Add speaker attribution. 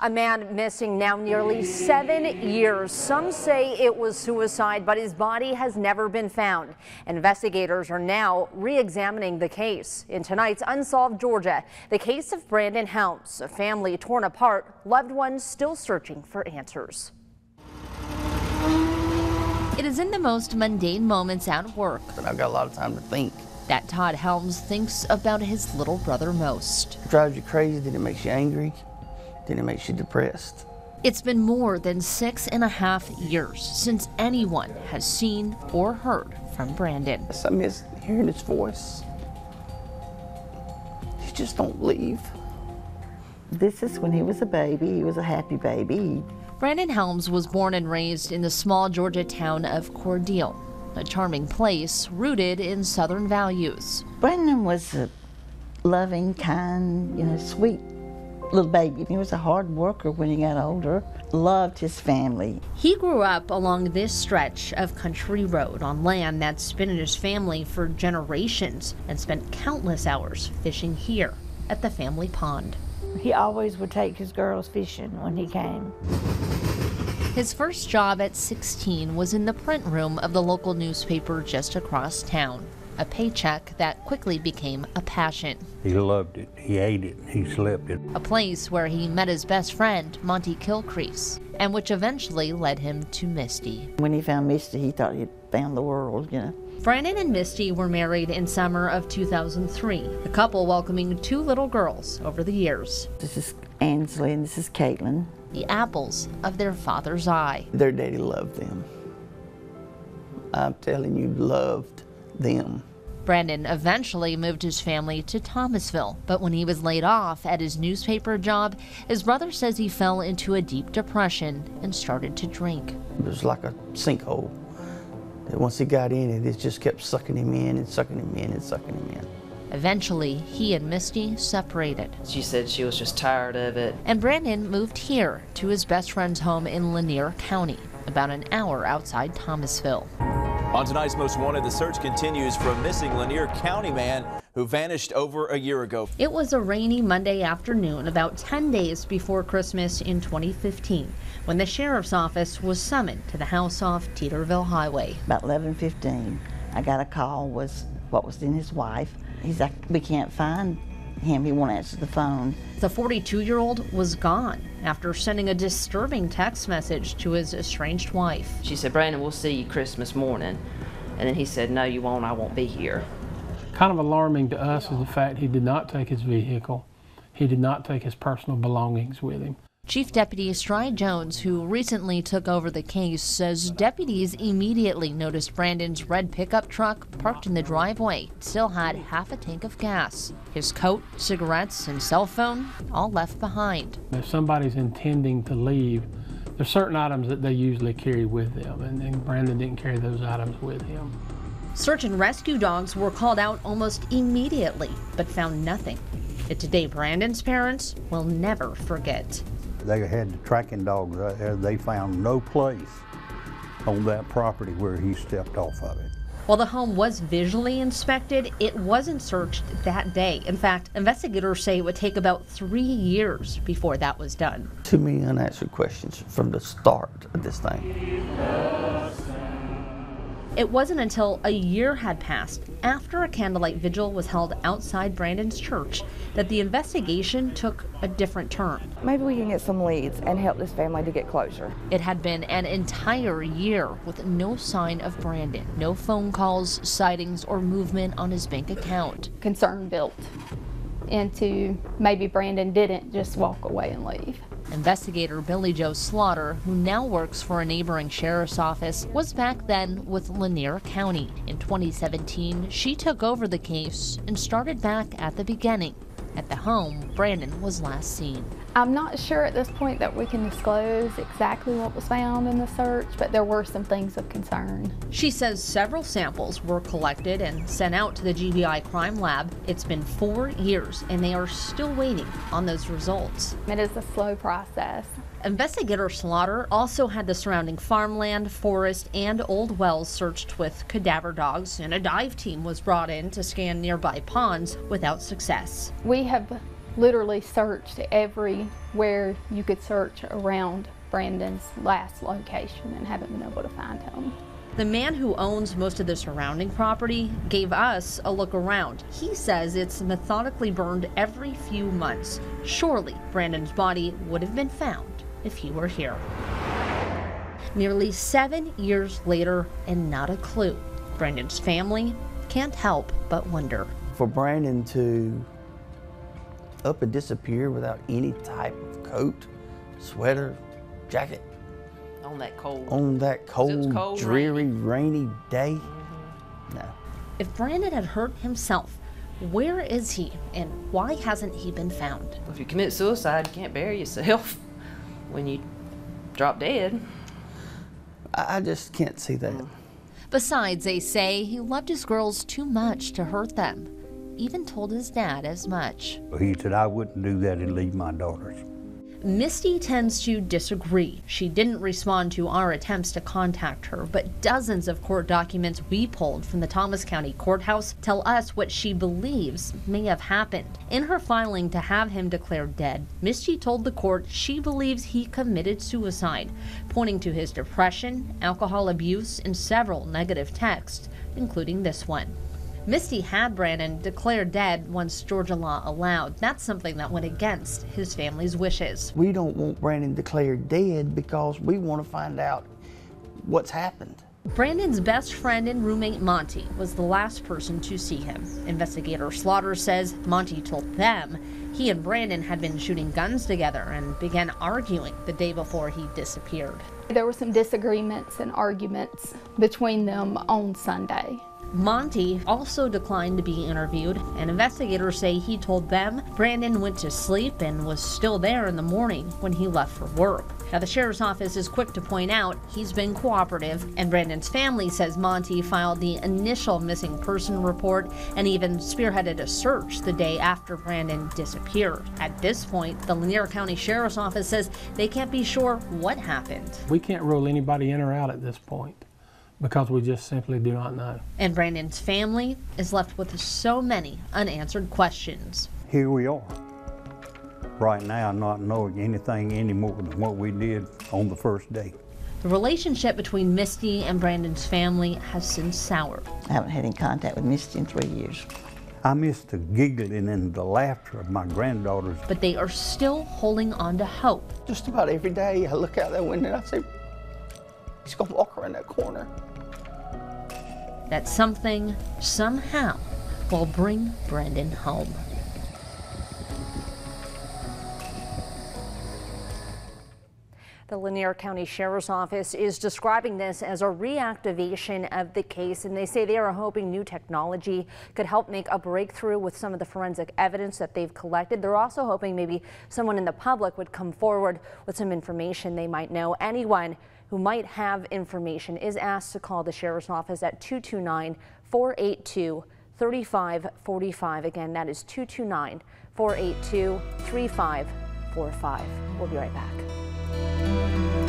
Speaker 1: A man missing now nearly seven years. Some say it was suicide, but his body has never been found. Investigators are now re-examining the case. In tonight's Unsolved Georgia, the case of Brandon Helms, a family torn apart, loved ones still searching for answers.
Speaker 2: It is in the most mundane moments at work.
Speaker 3: I've got a lot of time to think.
Speaker 2: That Todd Helms thinks about his little brother most.
Speaker 3: It drives you crazy, then it makes you angry then it makes you depressed.
Speaker 2: It's been more than six and a half years since anyone has seen or heard from Brandon.
Speaker 3: I miss hearing his voice. He just don't leave.
Speaker 4: This is when he was a baby. He was a happy baby.
Speaker 2: Brandon Helms was born and raised in the small Georgia town of Cordele, a charming place rooted in Southern values.
Speaker 4: Brandon was a loving, kind, you know, sweet little baby. He was a hard worker when he got older, loved his family.
Speaker 2: He grew up along this stretch of country road on land that's been in his family for generations and spent countless hours fishing here at the family pond.
Speaker 5: He always would take his girls fishing when he came.
Speaker 2: His first job at 16 was in the print room of the local newspaper just across town a paycheck that quickly became a passion.
Speaker 6: He loved it. He ate it. He slept it.
Speaker 2: A place where he met his best friend, Monty Kilcrease, and which eventually led him to Misty.
Speaker 4: When he found Misty, he thought he'd found the world, you know.
Speaker 2: Brandon and Misty were married in summer of 2003, the couple welcoming two little girls over the years.
Speaker 4: This is Ansley and this is Caitlin.
Speaker 2: The apples of their father's eye.
Speaker 3: Their daddy loved them. I'm telling you, loved them.
Speaker 2: Brandon eventually moved his family to Thomasville, but when he was laid off at his newspaper job, his brother says he fell into a deep depression and started to drink.
Speaker 3: It was like a sinkhole. And once he got in it, it just kept sucking him in and sucking him in and sucking him in.
Speaker 2: Eventually, he and Misty separated.
Speaker 7: She said she was just tired of it.
Speaker 2: And Brandon moved here to his best friend's home in Lanier County, about an hour outside Thomasville.
Speaker 8: On tonight's Most Wanted, the search continues for a missing Lanier County man who vanished over a year ago.
Speaker 2: It was a rainy Monday afternoon about 10 days before Christmas in 2015 when the sheriff's office was summoned to the house off Teeterville Highway.
Speaker 4: About 11:15, I got a call was what was in his wife. He's like, we can't find him. He won't answer the phone.
Speaker 2: The 42 year old was gone after sending a disturbing text message to his estranged wife.
Speaker 7: She said, Brandon, we'll see you Christmas morning. And then he said, No, you won't. I won't be here.
Speaker 9: Kind of alarming to us is the fact he did not take his vehicle. He did not take his personal belongings with him.
Speaker 2: Chief Deputy Stride Jones, who recently took over the case, says deputies immediately noticed Brandon's red pickup truck parked in the driveway still had half a tank of gas. His coat, cigarettes, and cell phone all left behind.
Speaker 9: If somebody's intending to leave, there's certain items that they usually carry with them, and, and Brandon didn't carry those items with him.
Speaker 2: Search and rescue dogs were called out almost immediately, but found nothing. today Brandon's parents will never forget.
Speaker 6: They had the tracking dogs out there. They found no place on that property where he stepped off of it.
Speaker 2: While the home was visually inspected, it wasn't searched that day. In fact, investigators say it would take about three years before that was done.
Speaker 3: Too many unanswered questions from the start of this thing.
Speaker 2: It wasn't until a year had passed, after a candlelight vigil was held outside Brandon's church, that the investigation took a different turn.
Speaker 10: Maybe we can get some leads and help this family to get closure.
Speaker 2: It had been an entire year with no sign of Brandon, no phone calls, sightings, or movement on his bank account.
Speaker 11: Concern built into maybe Brandon didn't just walk away and leave.
Speaker 2: Investigator Billy Joe Slaughter, who now works for a neighboring sheriff's office, was back then with Lanier County. In 2017, she took over the case and started back at the beginning at the home Brandon was last seen.
Speaker 11: I'm not sure at this point that we can disclose exactly what was found in the search, but there were some things of concern.
Speaker 2: She says several samples were collected and sent out to the GBI crime lab. It's been four years and they are still waiting on those results.
Speaker 11: It is a slow process.
Speaker 2: Investigator Slaughter also had the surrounding farmland, forest, and old wells searched with cadaver dogs, and a dive team was brought in to scan nearby ponds without success.
Speaker 11: We have literally searched everywhere you could search around Brandon's last location and haven't been able to find him.
Speaker 2: The man who owns most of the surrounding property gave us a look around. He says it's methodically burned every few months. Surely Brandon's body would have been found if he were here. Nearly seven years later, and not a clue. Brandon's family can't help but wonder.
Speaker 3: For Brandon to up and disappear without any type of coat, sweater, jacket,
Speaker 7: On that cold.
Speaker 3: on that cold,
Speaker 7: cold,
Speaker 3: dreary, rainy day, mm-hmm. no.
Speaker 2: If Brandon had hurt himself, where is he and why hasn't he been found?
Speaker 7: If you commit suicide, you can't bury yourself when you drop dead.
Speaker 3: I, I just can't see that. Mm.
Speaker 2: Besides, they say he loved his girls too much to hurt them. Even told his dad as much.
Speaker 6: He said, I wouldn't do that and leave my daughters.
Speaker 2: Misty tends to disagree. She didn't respond to our attempts to contact her, but dozens of court documents we pulled from the Thomas County Courthouse tell us what she believes may have happened. In her filing to have him declared dead, Misty told the court she believes he committed suicide, pointing to his depression, alcohol abuse, and several negative texts, including this one. Misty had Brandon declared dead once Georgia law allowed. That's something that went against his family's wishes.
Speaker 3: We don't want Brandon declared dead because we want to find out what's happened.
Speaker 2: Brandon's best friend and roommate Monty was the last person to see him. Investigator Slaughter says Monty told them he and Brandon had been shooting guns together and began arguing the day before he disappeared.
Speaker 11: There were some disagreements and arguments between them on Sunday.
Speaker 2: Monty also declined to be interviewed, and investigators say he told them Brandon went to sleep and was still there in the morning when he left for work. Now, the sheriff's office is quick to point out he's been cooperative, and Brandon's family says Monty filed the initial missing person report and even spearheaded a search the day after Brandon disappeared. At this point, the Lanier County Sheriff's Office says they can't be sure what happened.
Speaker 9: We can't rule anybody in or out at this point because we just simply do not know.
Speaker 2: And Brandon's family is left with so many unanswered questions.
Speaker 6: Here we are, right now, not knowing anything any more than what we did on the first day.
Speaker 2: The relationship between Misty and Brandon's family has since soured.
Speaker 4: I haven't had any contact with Misty in three years.
Speaker 6: I miss the giggling and the laughter of my granddaughters.
Speaker 2: But they are still holding on to hope.
Speaker 3: Just about every day I look out that window and I say, he's going to walk around that corner.
Speaker 2: that something, somehow, will bring Brandon home.
Speaker 1: The Lanier County Sheriff's Office is describing this as a reactivation of the case, and they say they are hoping new technology could help make a breakthrough with some of the forensic evidence that they've collected. They're also hoping maybe someone in the public would come forward with some information they might know. Anyone who might have information is asked to call the Sheriff's Office at 229 482 3545. Again, that is 229 482 3545. We'll be right back.